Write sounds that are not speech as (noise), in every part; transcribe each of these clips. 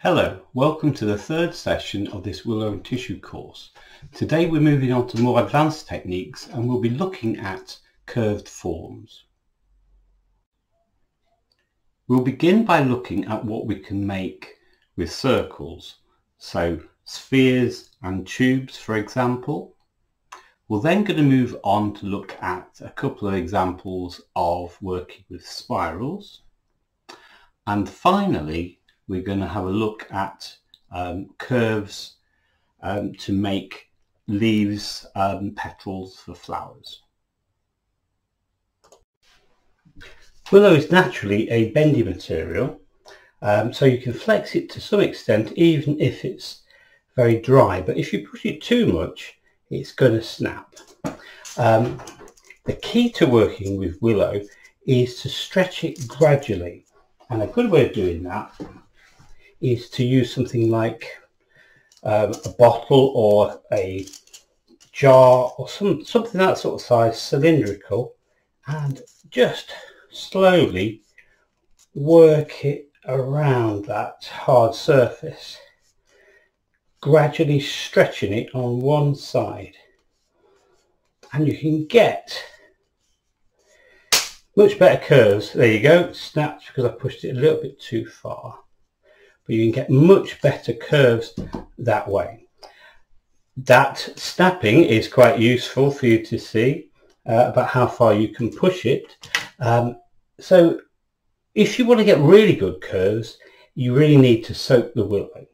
Hello, welcome to the third session of this Willow and Tissue course. Today we're moving on to more advanced techniques and we'll be looking at curved forms. We'll begin by looking at what we can make with circles, so spheres and tubes for example. We're then going to move on to look at a couple of examples of working with spirals. And finally, we're going to have a look at um, curves um, to make leaves um, petals for flowers. Willow is naturally a bendy material um, so you can flex it to some extent even if it's very dry but if you push it too much it's going to snap. Um, the key to working with willow is to stretch it gradually and a good way of doing that is to use something like um, a bottle or a jar or some something that sort of size, cylindrical, and just slowly work it around that hard surface, gradually stretching it on one side. And you can get much better curves. There you go, snapped because I pushed it a little bit too far but you can get much better curves that way. That snapping is quite useful for you to see uh, about how far you can push it. Um, so if you want to get really good curves, you really need to soak the willow.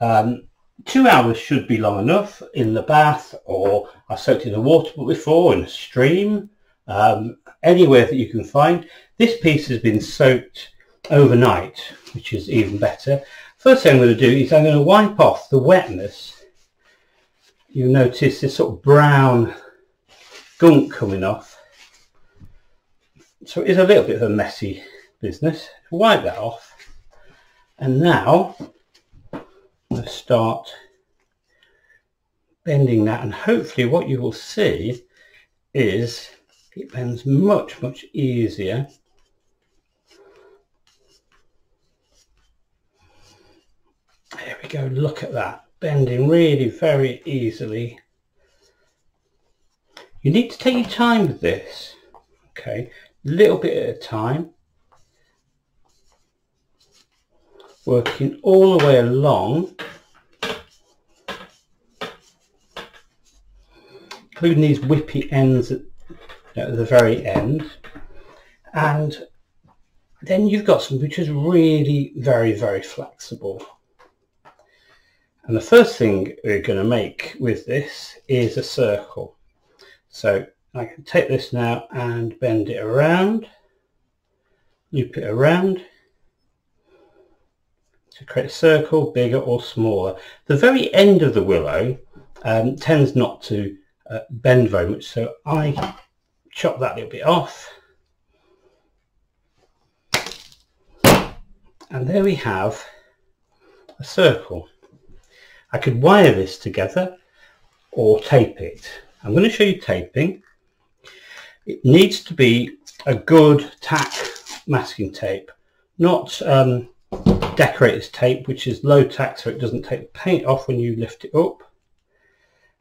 Um, two hours should be long enough in the bath or I soaked in the water before in a stream, um, anywhere that you can find. This piece has been soaked overnight, which is even better. First thing I'm going to do is I'm going to wipe off the wetness. You'll notice this sort of brown gunk coming off. So it is a little bit of a messy business. Wipe that off. And now I'm going to start bending that and hopefully what you will see is it bends much, much easier There we go, look at that. Bending really very easily. You need to take your time with this. Okay, little bit at a time. Working all the way along. Including these whippy ends at, at the very end. And then you've got something which is really very, very flexible. And the first thing we're going to make with this is a circle. So I can take this now and bend it around, loop it around to create a circle, bigger or smaller. The very end of the willow um, tends not to uh, bend very much, so I chop that little bit off. And there we have a circle. I could wire this together or tape it. I'm going to show you taping. It needs to be a good tack masking tape, not um, decorator's tape, which is low tack so it doesn't take the paint off when you lift it up,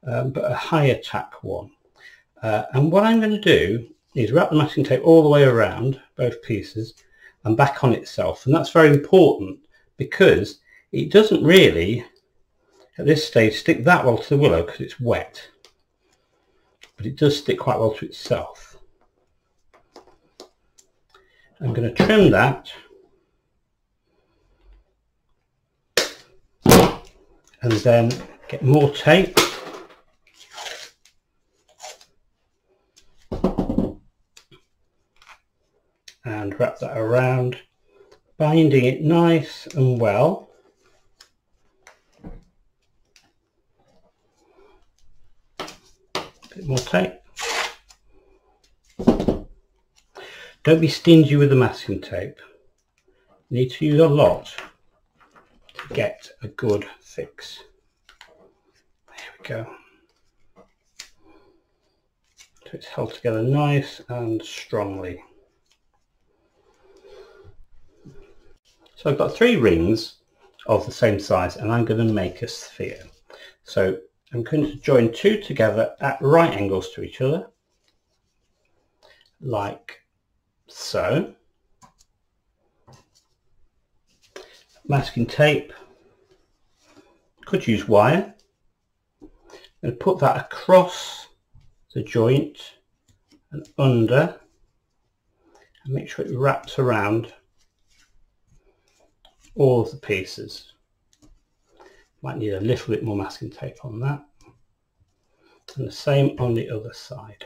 um, but a higher tack one. Uh, and what I'm going to do is wrap the masking tape all the way around both pieces and back on itself. And that's very important because it doesn't really at this stage stick that well to the willow because it's wet. But it does stick quite well to itself. I'm going to trim that. And then get more tape. And wrap that around binding it nice and well bit more tape. Don't be stingy with the masking tape. You need to use a lot to get a good fix. There we go. So it's held together nice and strongly. So I've got three rings of the same size and I'm going to make a sphere. So I'm going to join two together at right angles to each other like so. Masking tape, could use wire. And put that across the joint and under and make sure it wraps around all of the pieces. Might need a little bit more masking tape on that. And the same on the other side.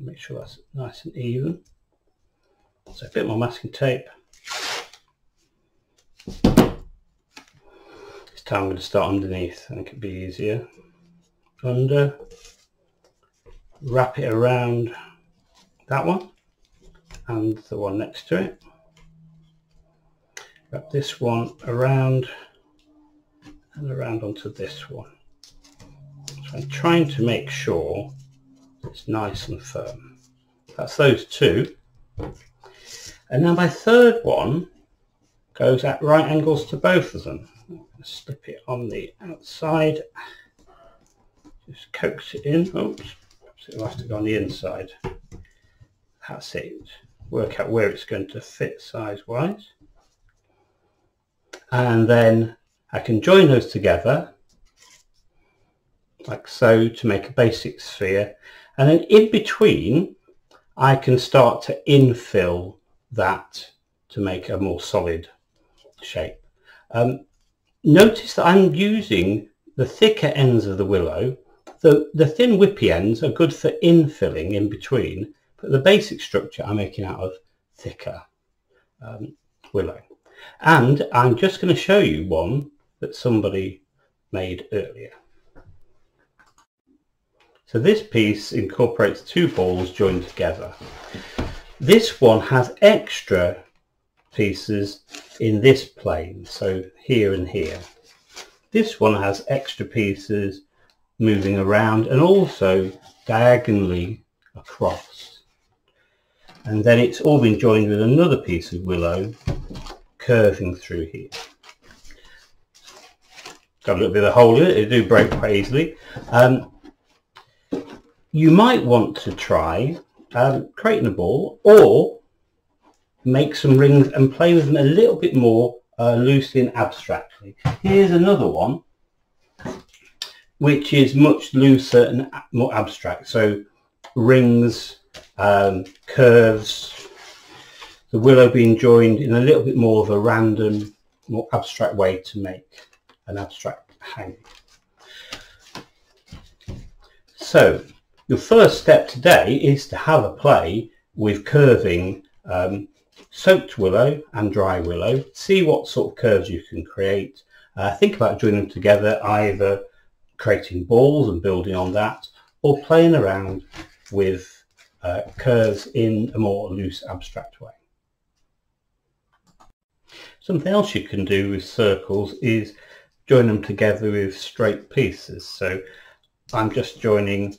Make sure that's nice and even. So a bit more masking tape. This time I'm going to start underneath. I think it'd be easier. Under. Wrap it around that one and the one next to it. Wrap this one around and around onto this one. So I'm trying to make sure it's nice and firm. That's those two. And now my third one goes at right angles to both of them. slip it on the outside. Just coax it in. Oops. it'll have to go on the inside. That's it. Work out where it's going to fit size-wise. And then I can join those together like so to make a basic sphere and then in between I can start to infill that to make a more solid shape. Um, notice that I'm using the thicker ends of the willow. The, the thin whippy ends are good for infilling in between, but the basic structure I'm making out of thicker um, willow. And I'm just going to show you one that somebody made earlier. So this piece incorporates two balls joined together. This one has extra pieces in this plane, so here and here. This one has extra pieces moving around and also diagonally across. And then it's all been joined with another piece of willow curving through here. Got a little bit of a hole in it, it do break quite easily. Um, you might want to try um, creating a ball or make some rings and play with them a little bit more uh, loosely and abstractly. Here's another one which is much looser and more abstract. So rings, um, curves, the willow being joined in a little bit more of a random, more abstract way to make an abstract hanging. So your first step today is to have a play with curving um, soaked willow and dry willow. See what sort of curves you can create. Uh, think about joining them together, either creating balls and building on that, or playing around with uh, curves in a more loose abstract way. Something else you can do with circles is join them together with straight pieces. So I'm just joining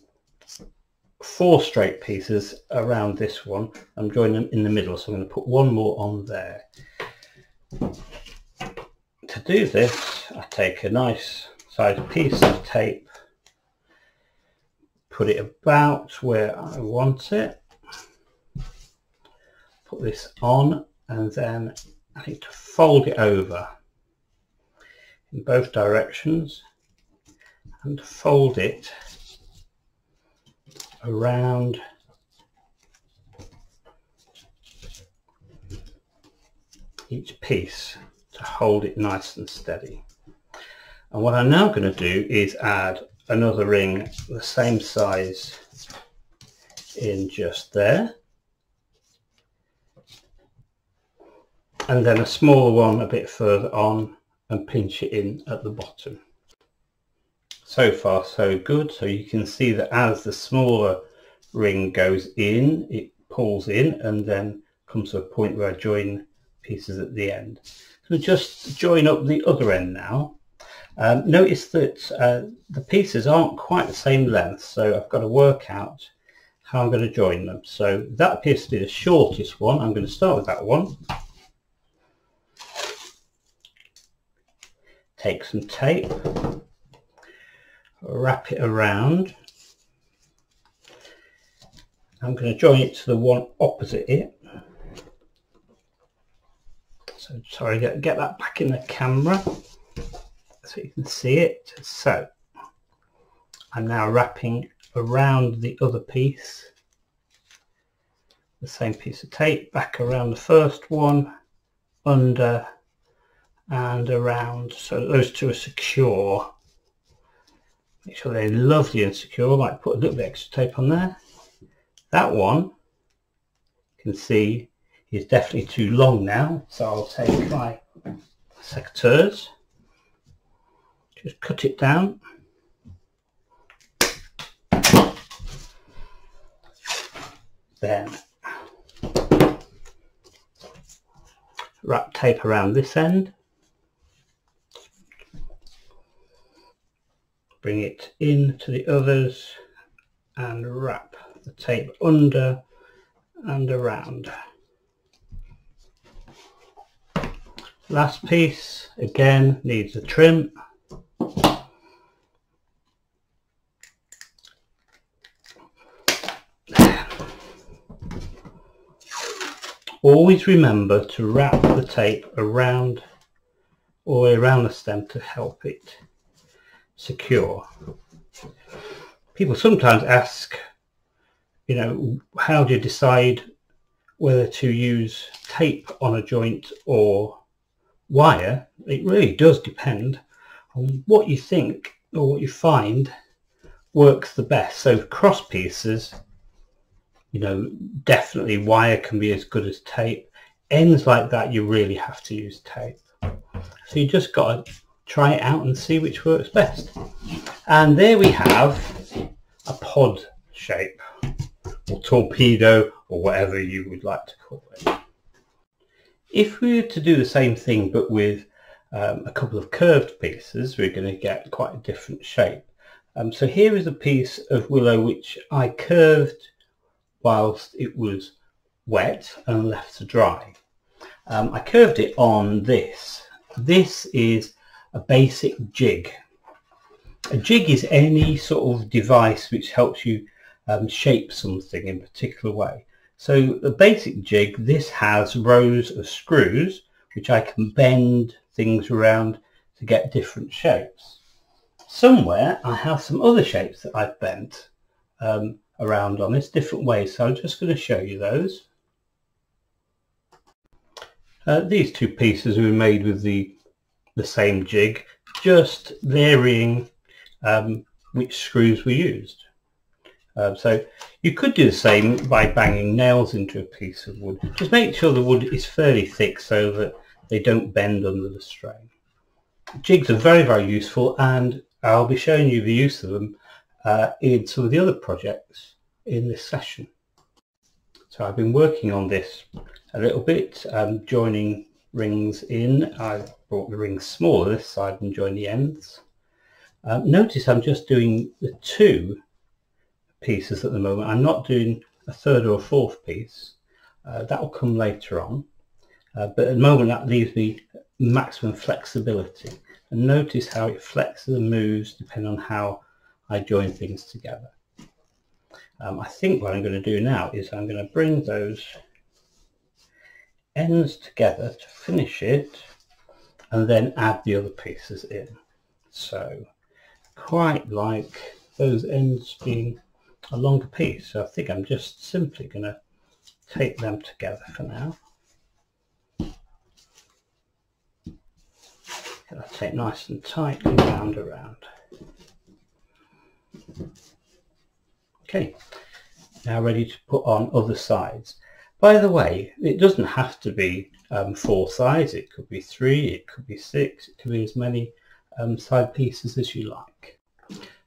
four straight pieces around this one. I'm joining them in the middle, so I'm going to put one more on there. To do this, I take a nice size piece of tape, put it about where I want it, put this on, and then I need to fold it over in both directions and fold it around each piece to hold it nice and steady. And what I'm now going to do is add another ring the same size in just there. And then a smaller one a bit further on and pinch it in at the bottom so far so good so you can see that as the smaller ring goes in it pulls in and then comes to a point where I join pieces at the end. So just join up the other end now. Um, notice that uh, the pieces aren't quite the same length so I've got to work out how I'm going to join them. So that appears to be the shortest one. I'm going to start with that one. Take some tape, wrap it around. I'm going to join it to the one opposite it. So sorry, get, get that back in the camera so you can see it. So I'm now wrapping around the other piece the same piece of tape back around the first one under and around so those two are secure. Make sure they're lovely and secure. I might put a little bit extra tape on there. That one you can see is definitely too long now so I'll take my secateurs just cut it down. Then wrap tape around this end bring it in to the others and wrap the tape under and around. Last piece again needs a trim. Always remember to wrap the tape around way around the stem to help it secure. People sometimes ask, you know, how do you decide whether to use tape on a joint or wire? It really does depend on what you think or what you find works the best. So cross pieces you know, definitely wire can be as good as tape. Ends like that, you really have to use tape. So you just got to try it out and see which works best. And there we have a pod shape or torpedo or whatever you would like to call it. If we were to do the same thing but with um, a couple of curved pieces, we're going to get quite a different shape. Um, so here is a piece of willow which I curved whilst it was wet and left to dry. Um, I curved it on this. This is a basic jig. A jig is any sort of device which helps you um, shape something in a particular way. So the basic jig, this has rows of screws which I can bend things around to get different shapes. Somewhere I have some other shapes that I've bent. Um, around on this different ways. So I'm just going to show you those. Uh, these two pieces were made with the, the same jig, just varying um, which screws were used. Uh, so you could do the same by banging nails into a piece of wood. Just make sure the wood is fairly thick so that they don't bend under the strain. Jigs are very, very useful and I'll be showing you the use of them uh, in some of the other projects in this session. So I've been working on this a little bit, um, joining rings in. I've brought the rings smaller this side and joined the ends. Uh, notice I'm just doing the two pieces at the moment. I'm not doing a third or a fourth piece. Uh, that will come later on. Uh, but at the moment that leaves me maximum flexibility. And notice how it flexes and moves depending on how I join things together. Um, I think what I'm going to do now is I'm going to bring those ends together to finish it and then add the other pieces in. So quite like those ends being a longer piece. So I think I'm just simply going to take them together for now. That tape nice and tightly wound around. Okay, now ready to put on other sides. By the way, it doesn't have to be um, four sides. It could be three, it could be six, it could be as many um, side pieces as you like.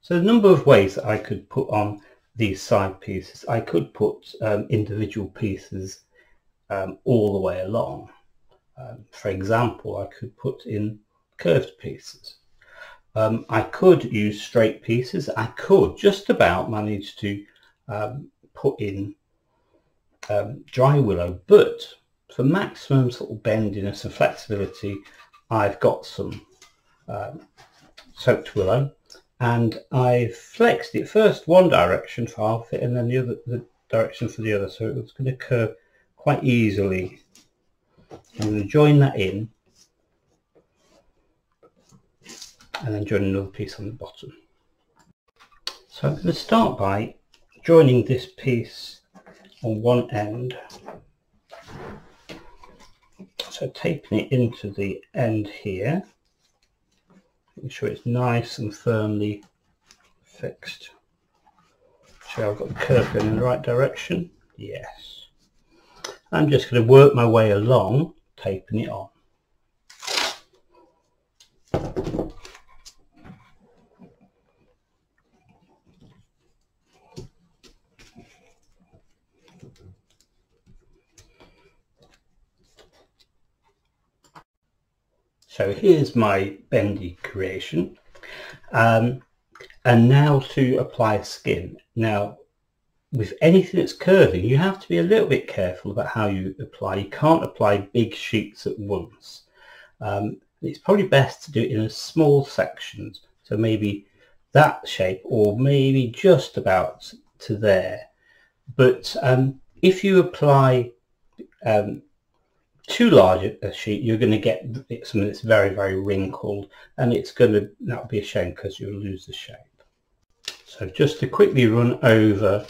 So the number of ways that I could put on these side pieces. I could put um, individual pieces um, all the way along. Um, for example, I could put in curved pieces. Um, I could use straight pieces. I could just about manage to put in um, dry willow, but for maximum sort of bendiness and flexibility, I've got some um, soaked willow and I flexed it first one direction for half it and then the other the direction for the other so it was going to curve quite easily. I'm going to join that in and then join another piece on the bottom. So I'm going to start by joining this piece on one end so taping it into the end here Make sure it's nice and firmly fixed. Sure I've got the curve going in the right direction? Yes. I'm just going to work my way along, taping it on. So here's my bendy creation. Um, and now to apply skin. Now, with anything that's curving, you have to be a little bit careful about how you apply. You can't apply big sheets at once. Um, it's probably best to do it in small sections. So maybe that shape or maybe just about to there. But um, if you apply um, too large a sheet, you're going to get something that's very, very wrinkled, and it's going to that would be a shame because you'll lose the shape. So just to quickly run over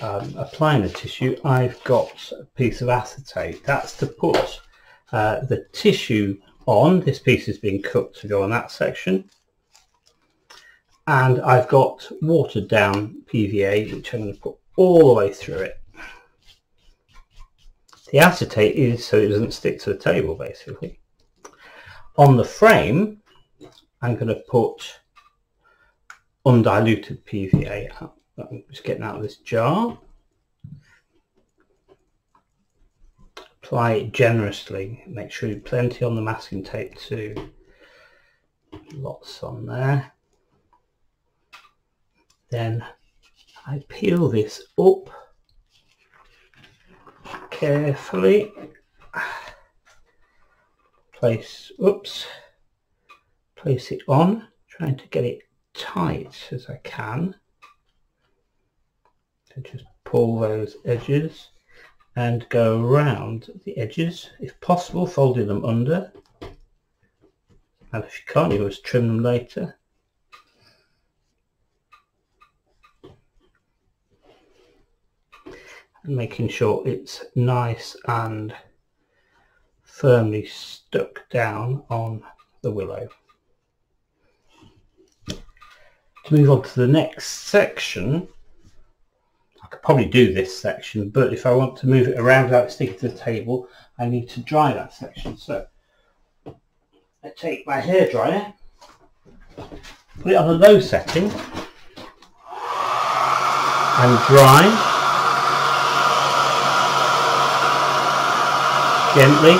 um, applying the tissue, I've got a piece of acetate. That's to put uh, the tissue on. This piece is being cut to go on that section. And I've got watered down PVA, which I'm going to put all the way through it. The acetate is so it doesn't stick to the table basically. On the frame, I'm going to put undiluted PVA. I'm just getting out of this jar. Apply it generously. Make sure you plenty on the masking tape too. Lots on there. Then I peel this up carefully. Place oops. Place it on trying to get it tight as I can. Just pull those edges and go around the edges if possible folding them under. And if you can't you always trim them later making sure it's nice and firmly stuck down on the willow. To move on to the next section, I could probably do this section, but if I want to move it around without sticking to the table, I need to dry that section. So I take my hairdryer, put it on a low setting, and dry gently.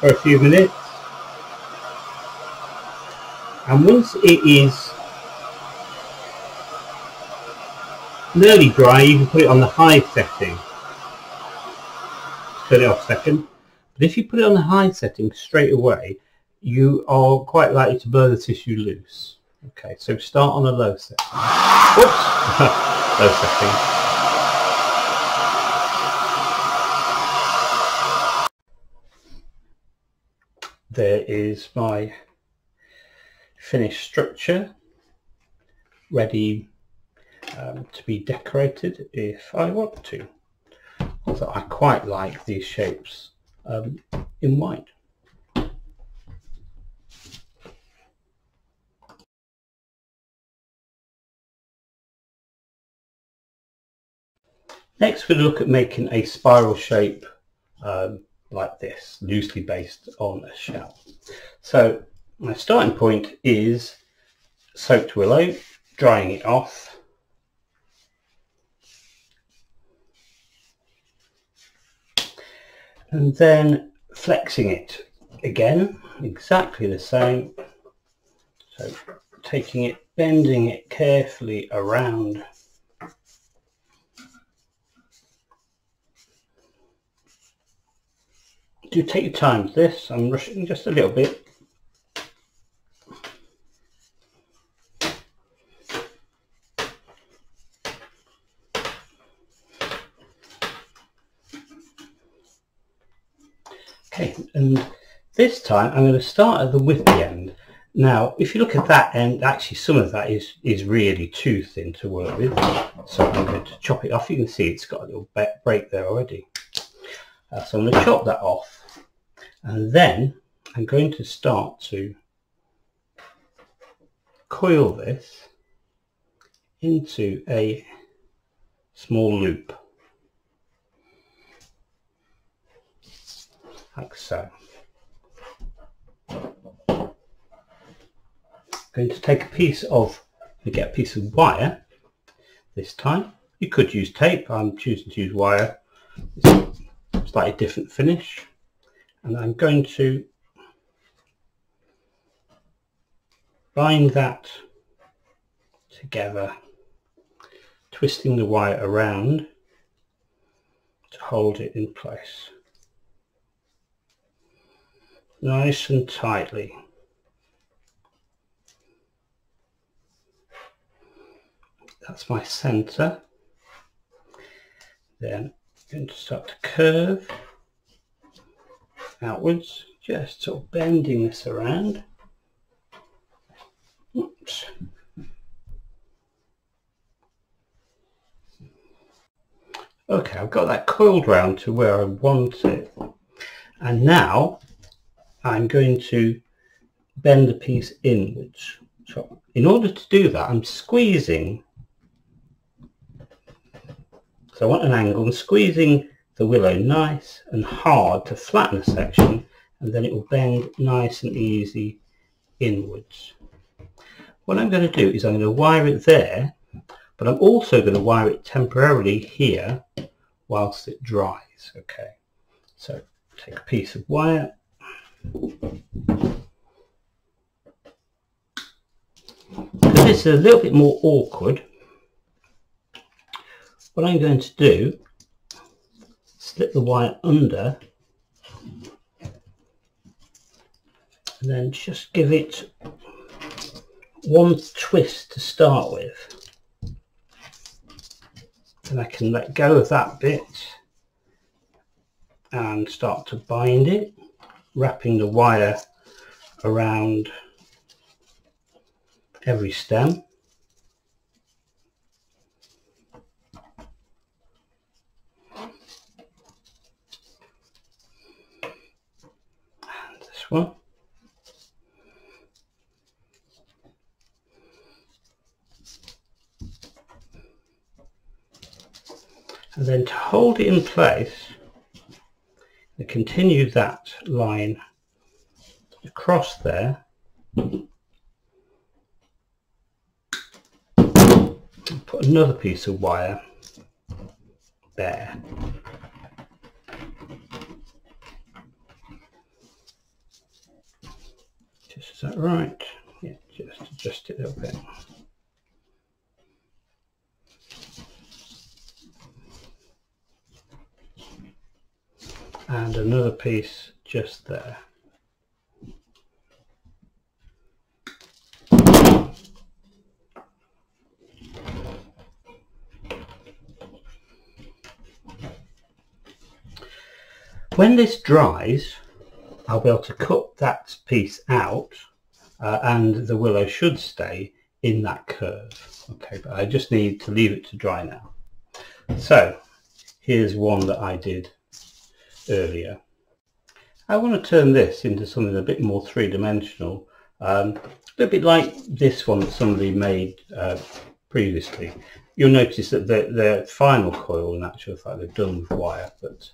For a few minutes. And once it is nearly dry, you can put it on the high setting. Turn it off second. But if you put it on the high setting straight away, you are quite likely to burn the tissue loose. Okay, so start on a low setting. Whoops! (laughs) low setting. There is my finished structure ready um, to be decorated if I want to. Although I quite like these shapes um, in white. Next to look at making a spiral shape um, like this, loosely based on a shell. So my starting point is soaked willow, drying it off. And then flexing it again, exactly the same. So taking it, bending it carefully around do take your time with this. I'm rushing just a little bit. Okay, and this time I'm going to start at the whippy end. Now, if you look at that end, actually some of that is, is really too thin to work with. So I'm going to chop it off. You can see it's got a little break there already. Uh, so I'm going to chop that off. And then I'm going to start to coil this into a small loop. like so. I'm going to take a piece of, you get a piece of wire this time. You could use tape, I'm choosing to use wire. It's slightly different finish. And I'm going to bind that together, twisting the wire around to hold it in place nice and tightly. That's my center. Then going to start to curve outwards, just sort of bending this around. Oops. Okay, I've got that coiled round to where I want it. And now I'm going to bend the piece inwards. So in order to do that, I'm squeezing. So I want an angle. I'm squeezing the willow nice and hard to flatten the section and then it will bend nice and easy inwards. What I'm going to do is I'm going to wire it there, but I'm also going to wire it temporarily here whilst it dries. Okay, so take a piece of wire this is a little bit more awkward, what I'm going to do, slip the wire under and then just give it one twist to start with. And I can let go of that bit and start to bind it wrapping the wire around every stem. And. And then to hold it in place, and continue that line across there put another piece of wire there just is that right yeah just adjust it a little bit and another piece just there. When this dries, I'll be able to cut that piece out uh, and the willow should stay in that curve. Okay, but I just need to leave it to dry now. So here's one that I did earlier. I want to turn this into something a bit more three-dimensional, um, a little bit like this one that somebody made uh, previously. You'll notice that the, the final coil, in actual fact, they're done with wire, but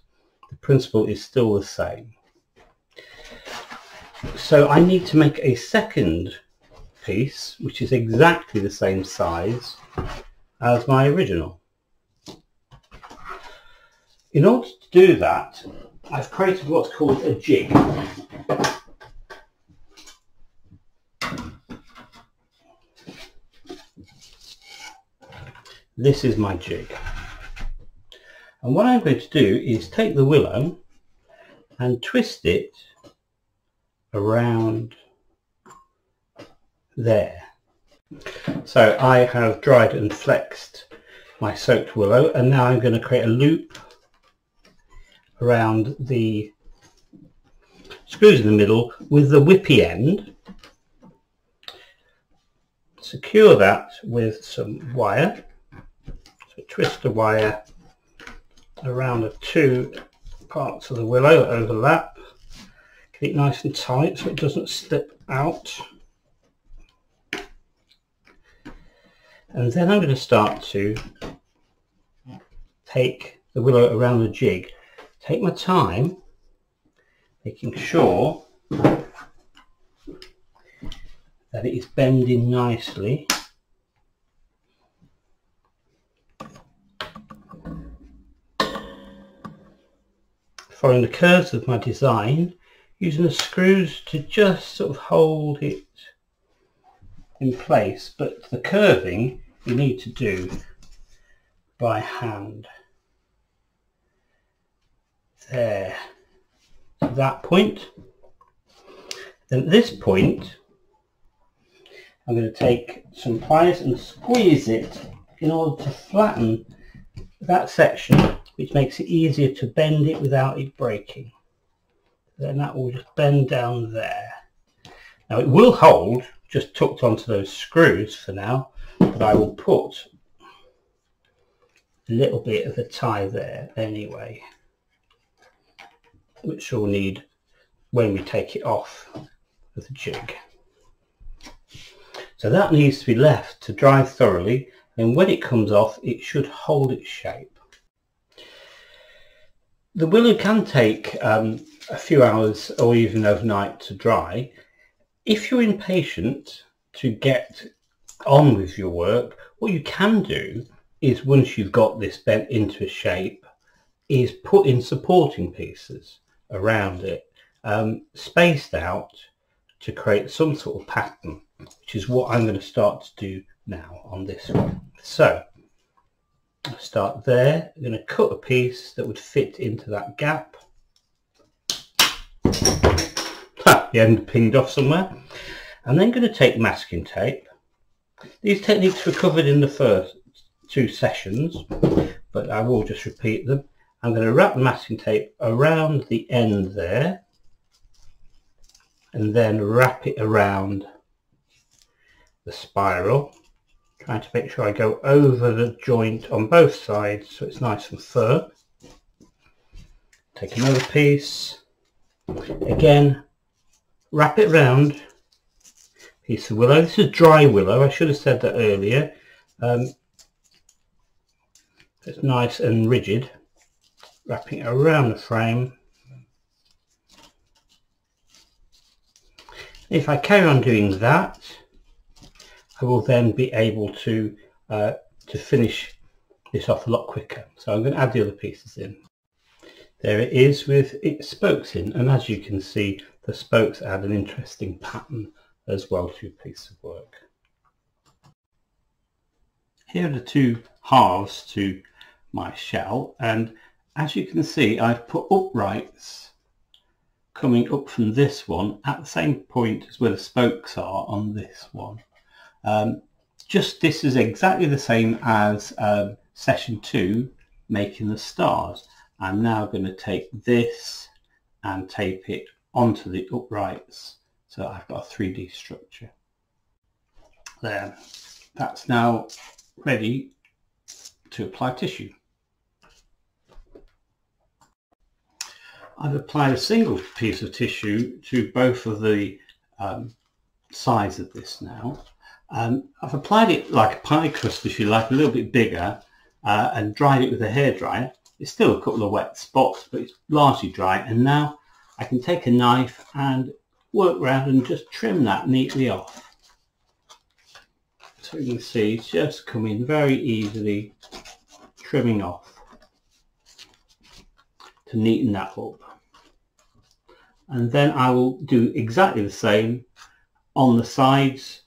the principle is still the same. So I need to make a second piece, which is exactly the same size as my original. In order to do that, I've created what's called a jig. This is my jig. And what I'm going to do is take the willow and twist it around there. So I have dried and flexed my soaked willow and now I'm going to create a loop around the screws in the middle with the whippy end. Secure that with some wire. So twist the wire around the two parts of the willow overlap. Keep it nice and tight so it doesn't slip out. And then I'm going to start to take the willow around the jig. Take my time, making sure that it is bending nicely. Following the curves of my design, using the screws to just sort of hold it in place, but the curving you need to do by hand. There, to that point. Then at this point, I'm going to take some pliers and squeeze it in order to flatten that section, which makes it easier to bend it without it breaking. Then that will just bend down there. Now it will hold just tucked onto those screws for now, but I will put a little bit of a tie there anyway, which we'll need when we take it off with the jig. So that needs to be left to dry thoroughly and when it comes off it should hold its shape. The willow can take um, a few hours or even overnight to dry if you're impatient to get on with your work, what you can do is once you've got this bent into a shape, is put in supporting pieces around it, um, spaced out to create some sort of pattern, which is what I'm going to start to do now on this one. So, I'll start there. I'm going to cut a piece that would fit into that gap. Ha, the end pinged off somewhere. I'm then going to take masking tape. These techniques were covered in the first two sessions, but I will just repeat them. I'm going to wrap masking tape around the end there and then wrap it around the spiral trying to make sure I go over the joint on both sides so it's nice and firm take another piece again wrap it round piece of willow. This is dry willow. I should have said that earlier. Um, it's nice and rigid. Wrapping it around the frame. If I carry on doing that, I will then be able to uh, to finish this off a lot quicker. So I'm going to add the other pieces in. There it is with its spokes in and as you can see the spokes add an interesting pattern as well to a piece of work. Here are the two halves to my shell and as you can see I've put uprights coming up from this one at the same point as where the spokes are on this one. Um, just this is exactly the same as um, session 2 making the stars. I'm now going to take this and tape it onto the uprights so I've got a 3D structure there. That's now ready to apply tissue. I've applied a single piece of tissue to both of the um, sides of this now. Um, I've applied it like a pie crust, if you like, a little bit bigger, uh, and dried it with a hairdryer. It's still a couple of wet spots, but it's largely dry. And now I can take a knife and work around and just trim that neatly off. So you can see it's just coming very easily trimming off to neaten that up. And then I will do exactly the same on the sides,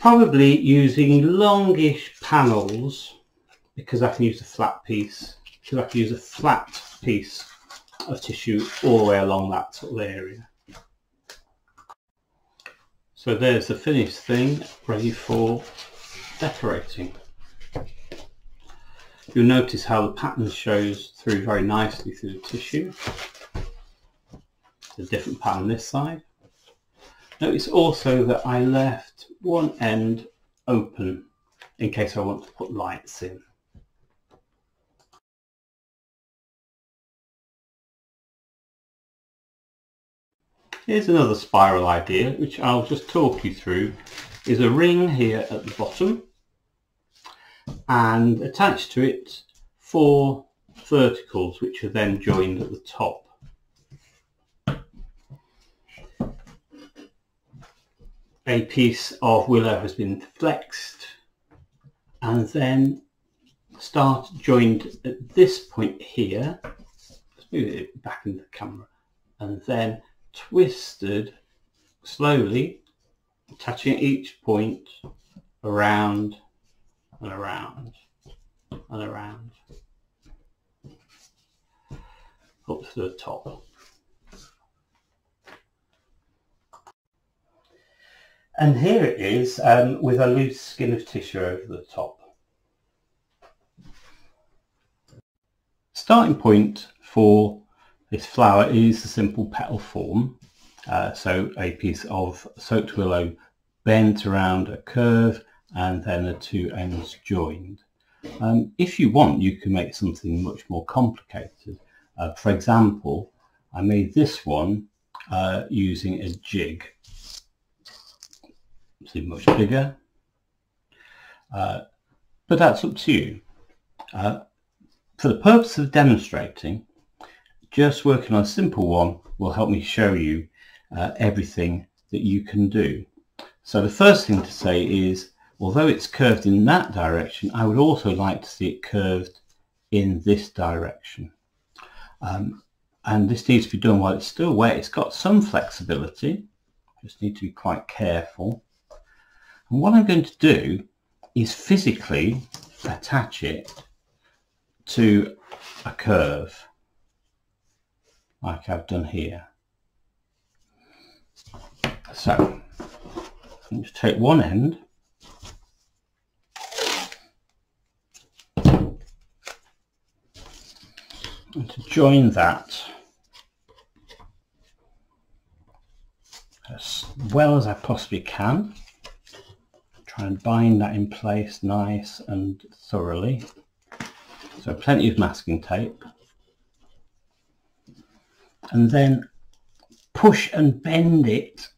probably using longish panels because I can use a flat piece, because I can use a flat piece of tissue all the way along that area. So there's the finished thing ready for decorating. You'll notice how the pattern shows through very nicely through the tissue. A different pattern this side. Notice also that I left one end open in case I want to put lights in. Here's another spiral idea which I'll just talk you through. Is a ring here at the bottom and attached to it four verticals which are then joined at the top. A piece of willow has been flexed and then start joined at this point here. Let's move it back into the camera and then twisted slowly, touching each point around and around and around up to the top. And here it is um, with a loose skin of tissue over the top. Starting point for this flower is the simple petal form. Uh, so a piece of soaked willow bent around a curve and then the two ends joined. Um, if you want, you can make something much more complicated. Uh, for example, I made this one uh, using a jig. See, much bigger. Uh, but that's up to you. Uh, for the purpose of demonstrating, just working on a simple one will help me show you uh, everything that you can do. So the first thing to say is, although it's curved in that direction, I would also like to see it curved in this direction. Um, and this needs to be done while it's still wet. It's got some flexibility, just need to be quite careful. What I'm going to do is physically attach it to a curve like I've done here. So, I'm just take one end and to join that as well as I possibly can. And bind that in place nice and thoroughly. So plenty of masking tape and then push and bend it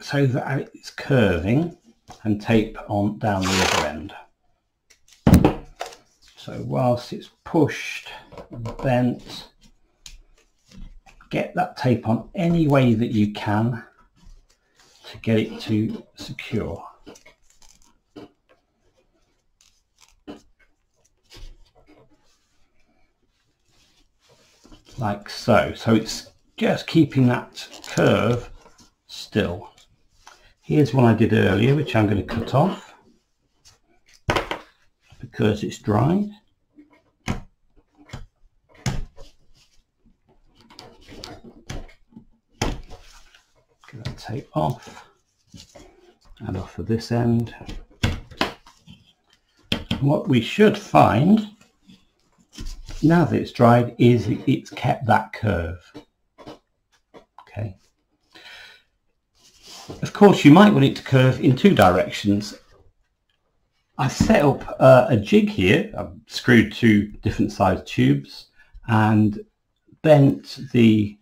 so that it's curving and tape on down the other end. So whilst it's pushed and bent, get that tape on any way that you can to get it to secure. like so. So it's just keeping that curve still. Here's one I did earlier, which I'm going to cut off because it's dried. Get that tape off and off of this end. What we should find now that it's dried is it's kept that curve. Okay. Of course, you might want it to curve in two directions. I've set up uh, a jig here. I've screwed two different size tubes and bent the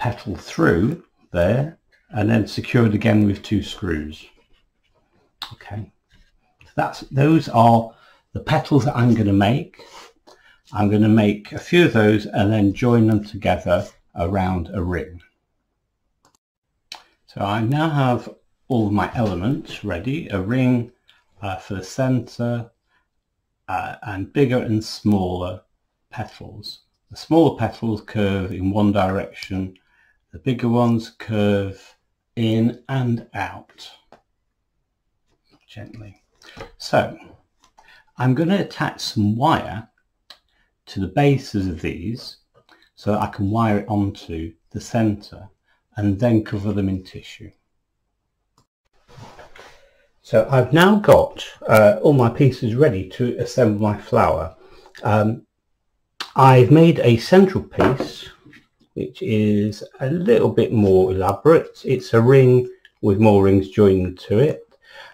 petal through there and then secured again with two screws. Okay, that's those are the petals that I'm going to make, I'm going to make a few of those and then join them together around a ring. So I now have all of my elements ready, a ring uh, for the center uh, and bigger and smaller petals. The smaller petals curve in one direction, the bigger ones curve in and out gently. So I'm going to attach some wire to the bases of these so I can wire it onto the centre and then cover them in tissue. So I've now got uh, all my pieces ready to assemble my flower. Um, I've made a central piece which is a little bit more elaborate. It's a ring with more rings joined to it.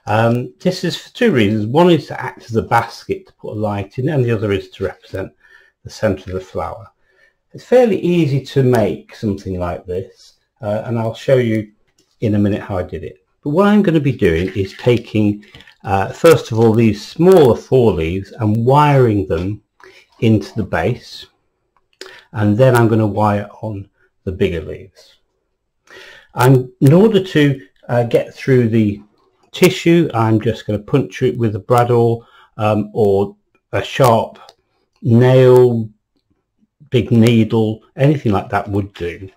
Um, this is for two reasons. One is to act as a basket to put a light in and the other is to represent the centre of the flower. It's fairly easy to make something like this uh, and I'll show you in a minute how I did it. But what I'm going to be doing is taking uh, first of all these smaller four leaves and wiring them into the base and then I'm going to wire on the bigger leaves. And in order to uh, get through the tissue I'm just going to puncture it with a bradawl um, or a sharp nail, big needle, anything like that would do.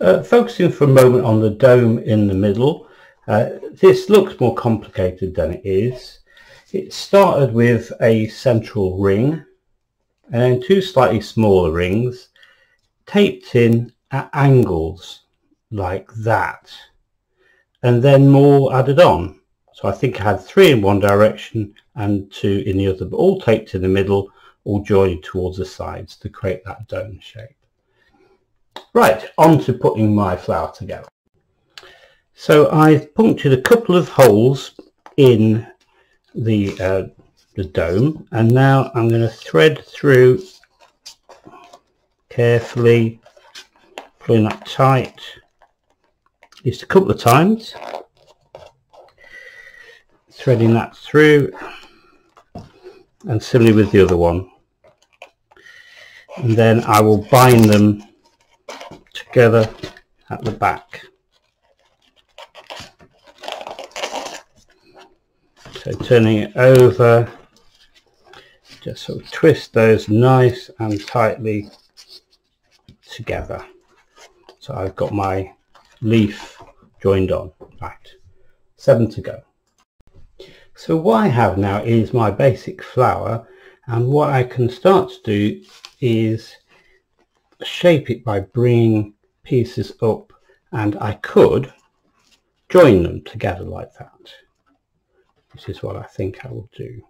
Uh, focusing for a moment on the dome in the middle, uh, this looks more complicated than it is. It started with a central ring and then two slightly smaller rings taped in at angles like that and then more added on. So I think I had three in one direction and two in the other, but all taped in the middle, all joined towards the sides to create that dome shape. Right, on to putting my flower together. So I've punctured a couple of holes in the, uh, the dome. And now I'm going to thread through carefully, pulling that tight just a couple of times. Threading that through and similarly with the other one. And then I will bind them together at the back. So turning it over just sort of twist those nice and tightly together so I've got my leaf joined on. Right, seven to go. So what I have now is my basic flower and what I can start to do is shape it by bringing pieces up and I could join them together like that. This is what I think I will do.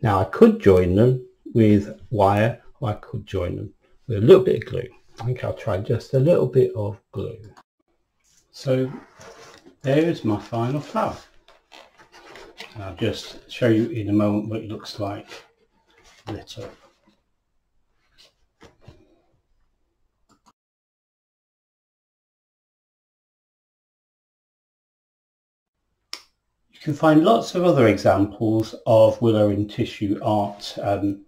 Now I could join them with wire or I could join them with a little bit of glue. I think I'll try just a little bit of glue. So there is my final flower. I'll just show you in a moment what it looks like lit up. You can find lots of other examples of willow in tissue art um,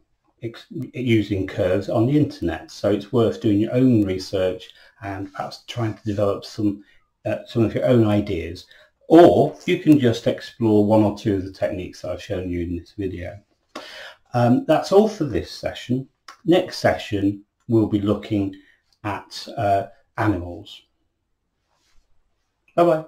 using curves on the internet. So it's worth doing your own research and perhaps trying to develop some uh, some of your own ideas. Or you can just explore one or two of the techniques I've shown you in this video. Um, that's all for this session. Next session, we'll be looking at uh, animals. Bye-bye.